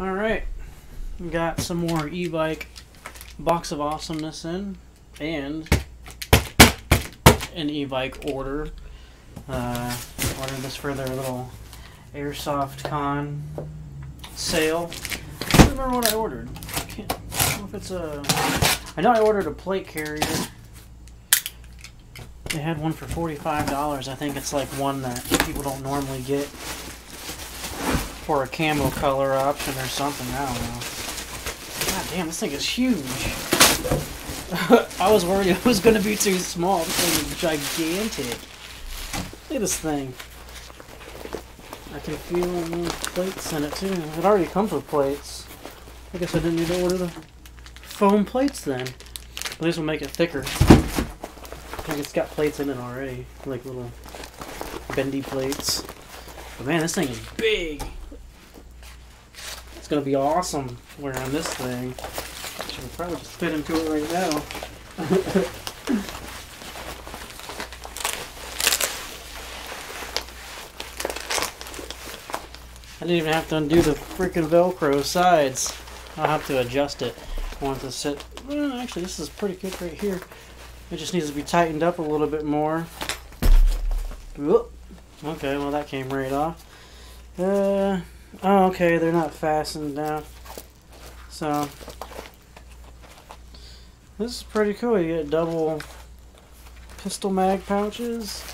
All right, we got some more Evike box of awesomeness in, and an Evike order. Uh, ordered this for their little airsoft con sale. I don't remember what I ordered. I can't. I know if it's a. I know I ordered a plate carrier. They had one for forty-five dollars. I think it's like one that people don't normally get for a camo color option or something. I don't know. God damn, this thing is huge. I was worried it was going to be too small. This thing is gigantic. Look at this thing. I can feel the plates in it too. It already comes with plates. I guess I didn't need to order the foam plates then. At least will make it thicker. Think it's got plates in it already, like little bendy plates. But man, this thing is big. It's gonna be awesome wearing this thing. I should probably just fit into it right now. I didn't even have to undo the freaking Velcro sides. I'll have to adjust it. I want to sit. Well, actually, this is pretty good right here. It just needs to be tightened up a little bit more. Whoop. Okay, well that came right off. Uh, oh, okay, they're not fastened down. So, this is pretty cool. You get double pistol mag pouches.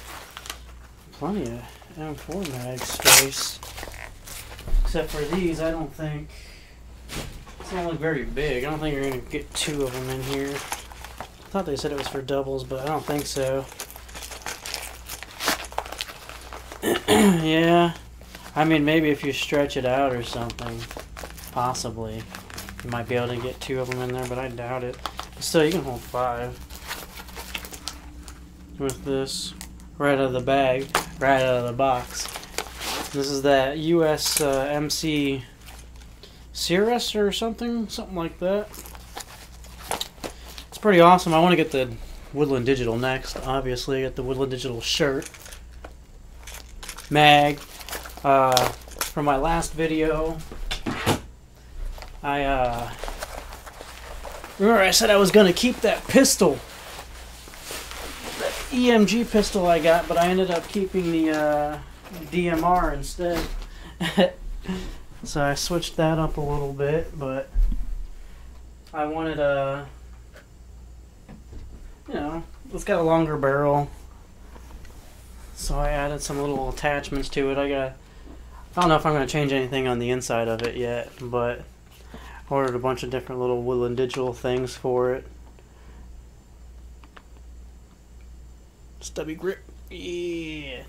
Plenty of M4 mag space. Except for these, I don't think. It's not look very big. I don't think you're going to get two of them in here. I thought they said it was for doubles, but I don't think so. yeah. I mean, maybe if you stretch it out or something, possibly. You might be able to get two of them in there, but I doubt it. Still, you can hold five. With this. Right out of the bag. Right out of the box. This is that US uh, MC Cirrus or something, something like that. It's pretty awesome. I want to get the Woodland Digital next. Obviously, get the Woodland Digital shirt, mag. Uh, from my last video, I uh, remember I said I was gonna keep that pistol, that EMG pistol I got, but I ended up keeping the. Uh, DMR instead. so I switched that up a little bit, but I wanted a, you know, it's got a longer barrel. So I added some little attachments to it. I got, I don't know if I'm going to change anything on the inside of it yet, but ordered a bunch of different little Woodland Digital things for it. Stubby grip. Yeah.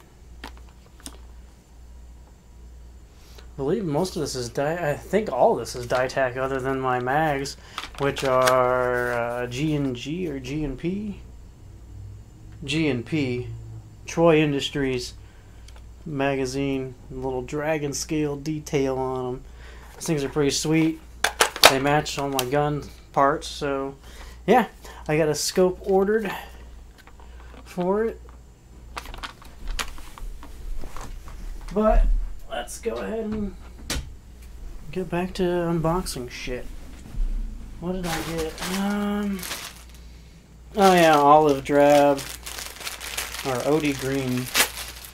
I believe most of this is di- I think all of this is Dytac other than my mags, which are uh, G and G or G and P. G and P, Troy Industries magazine, little dragon scale detail on them. These things are pretty sweet. They match all my gun parts, so yeah, I got a scope ordered for it. But let's go ahead and get back to unboxing shit. What did I get? Um. Oh yeah, olive drab or OD green.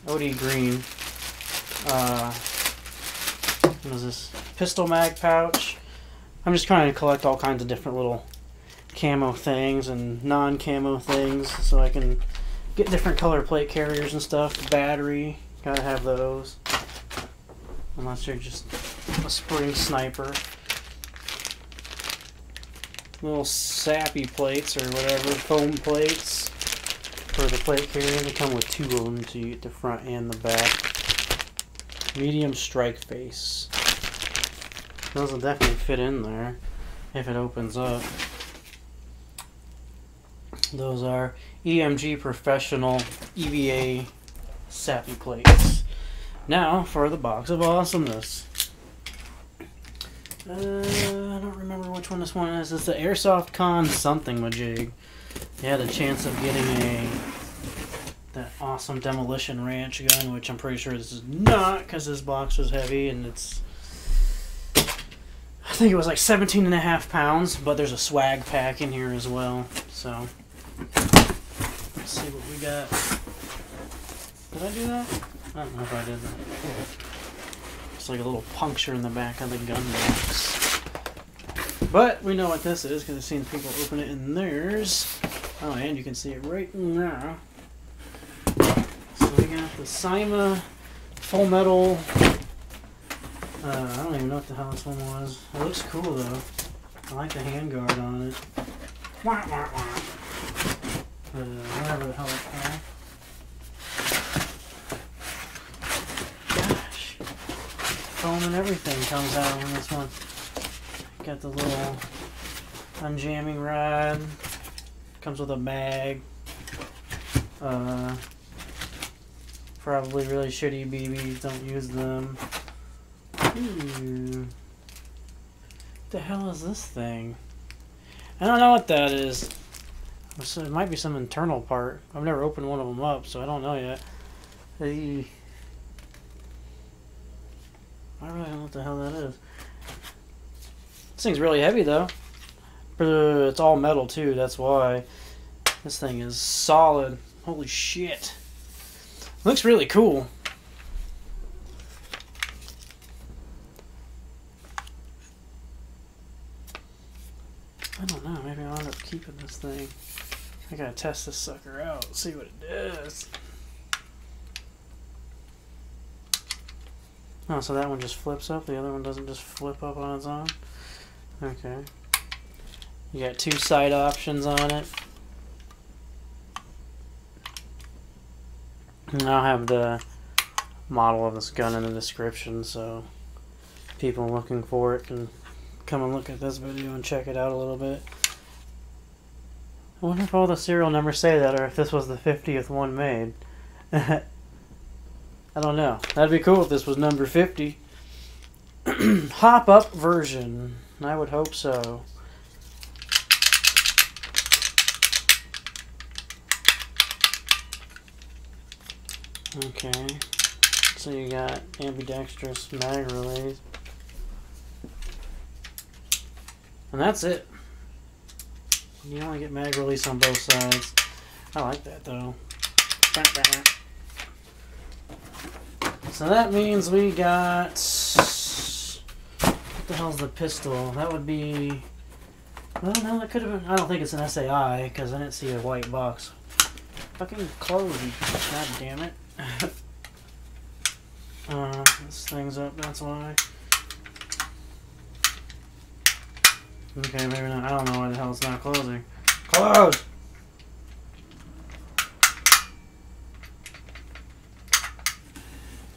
OD green. Uh. What is this? Pistol mag pouch. I'm just trying to collect all kinds of different little camo things and non-camo things so I can get different color plate carriers and stuff. Battery, gotta have those. Unless you're just a spring sniper. Little SAPI plates or whatever, foam plates for the plate carrier. They come with two of them, so you get the front and the back. Medium strike face. Those will definitely fit in there if it opens up. Those are EMG Professional EVA SAPI plates. Now for the box of awesomeness. Uh, I don't remember which one this one is. It's the Airsoft Con something majig. Had a chance of getting a that awesome demolition ranch gun, which I'm pretty sure this is not because this box was heavy and it's I think it was like 17 and a half pounds, but there's a swag pack in here as well. So, let's see what we got. Did I do that? I don't know if I did that. It's like a little puncture in the back of the gun box. But we know what this is because I've seen people open it in theirs. Oh, and you can see it right now. So we got the Cyma Full Metal. Uh, I don't even know what the hell this one was. It looks cool though. I like the handguard on it. Wah, wah, wah. Uh, whatever the hell it's. Gosh. Foam and everything comes out on this one. Got the little unjamming rod. Comes with a mag. Uh, probably really shitty BBs. Don't use them. Ooh. The hell is this thing? I don't know what that is. It might be some internal part. I've never opened one of them up, so I don't know yet. Hey. I really don't know what the hell that is. This thing's really heavy though. Uh, it's all metal too, that's why. This thing is solid. Holy shit. Looks really cool. I don't know, maybe I'll end up keeping this thing. I gotta test this sucker out, see what it does. Oh, so that one just flips up, the other one doesn't just flip up on its own? Okay. You got two side options on it. And I'll have the model of this gun in the description so people looking for it can come and look at this video and check it out a little bit. I wonder if all the serial numbers say that or if this was the 50th one made. I don't know. That'd be cool if this was number 50. Hop up version. I would hope so. Okay. So you got ambidextrous mag release. And that's it. You only get mag release on both sides. I like that though. So that means we got. What the hell's the pistol? That would be. Well, no, that could have been. I don't think it's an SAI because I didn't see a white box. Fucking closed. God damn it. Uh, this thing's up, that's why. Okay, maybe not. I don't know why the hell it's not closing. Close!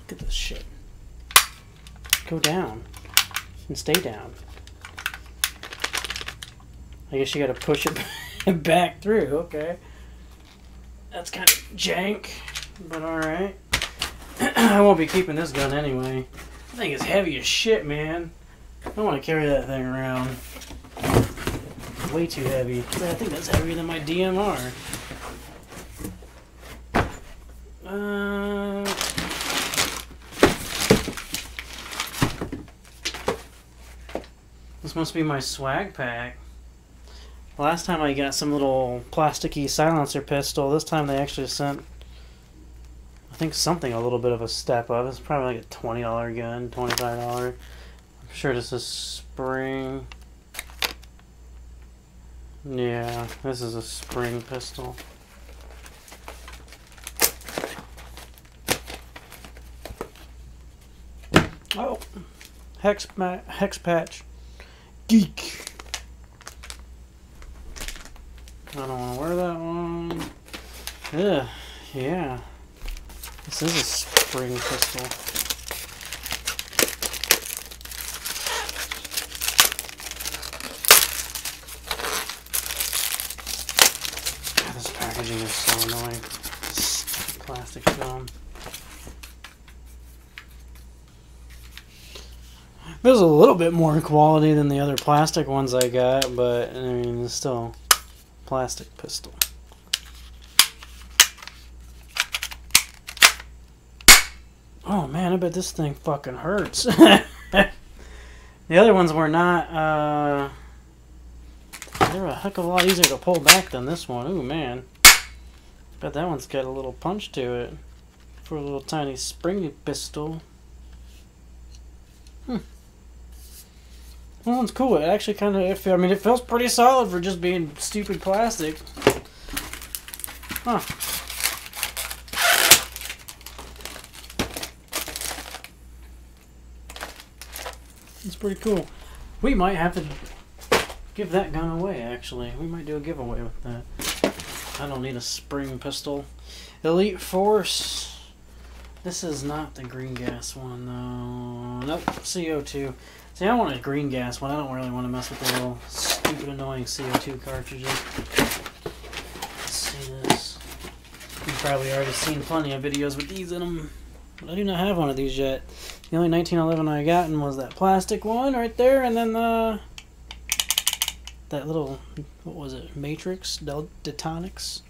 Look at this shit. Go down. And stay down. I guess you gotta push it back through. Okay. That's kind of jank, but alright. I won't be keeping this gun anyway. I think it's heavy as shit, man. I don't want to carry that thing around way too heavy. I think that's heavier than my DMR. Uh, this must be my swag pack. Last time I got some little plasticky silencer pistol. This time they actually sent, I think something a little bit of a step up. It's probably like a $20 gun, $25. I'm sure this is spring. Yeah, this is a spring pistol. Oh, hex hex patch, geek. I don't want to wear that one. Yeah, yeah. This is a spring pistol. This packaging is so annoying. Plastic film. There's a little bit more quality than the other plastic ones I got, but I mean, it's still plastic pistol. Oh man, I bet this thing fucking hurts. The other ones were not, uh, They're a heck of a lot easier to pull back than this one. Ooh man, bet that one's got a little punch to it for a little tiny springy pistol. Hmm. That one's cool. It actually kind of. I mean, it feels pretty solid for just being stupid plastic. Huh. Pretty cool. We might have to give that gun away, actually. We might do a giveaway with that. I don't need a spring pistol. Elite Force. This is not the green gas one, though. Nope, CO2. See, I want a green gas one. I don't really want to mess with the little stupid, annoying CO2 cartridges. Let's see this. You've probably already seen plenty of videos with these in them. But I do not have one of these yet. The only 1911 I gotten was that plastic one right there, and then the that little what was it? Matrix Del Detonics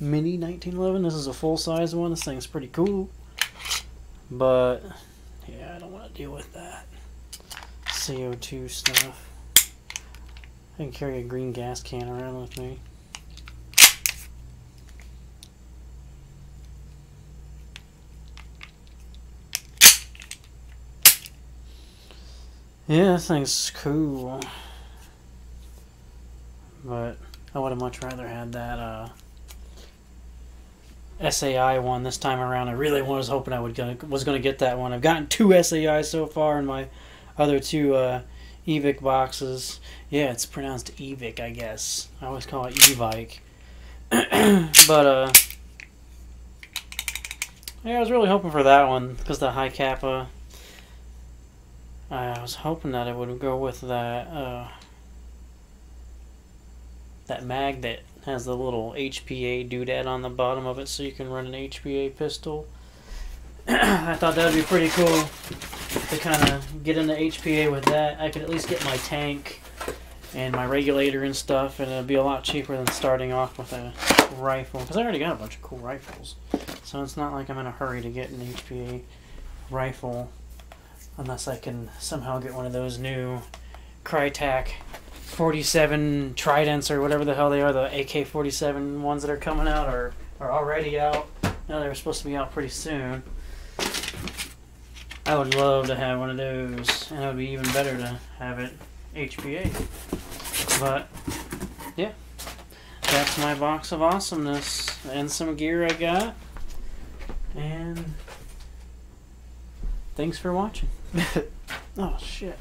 Mini 1911. This is a full size one. This thing's pretty cool, but yeah, I don't want to deal with that CO2 stuff. I can carry a green gas can around with me. Yeah, this thing's cool. But I would have much rather had that uh, SAI one this time around. I really was hoping I would gonna, was going to get that one. I've gotten two SAI so far in my other two uh, Evike boxes. Yeah, it's pronounced EVIC, I guess. I always call it EVIC. but, uh, yeah, I was really hoping for that one because the Hi-Capa I was hoping that it would go with that uh, that mag that has the little HPA doodad on the bottom of it so you can run an HPA pistol. I thought that would be pretty cool to kind of get into HPA with that. I could at least get my tank and my regulator and stuff and it'd be a lot cheaper than starting off with a rifle because I already got a bunch of cool rifles. So it's not like I'm in a hurry to get an HPA rifle Unless I can somehow get one of those new Krytac 47 Tridents or whatever the hell they are, the AK-47 ones that are coming out or are already out. Now they're supposed to be out pretty soon. I would love to have one of those, and it would be even better to have it HPA. But, yeah. That's my box of awesomeness and some gear I got. And thanks for watching. oh, shit.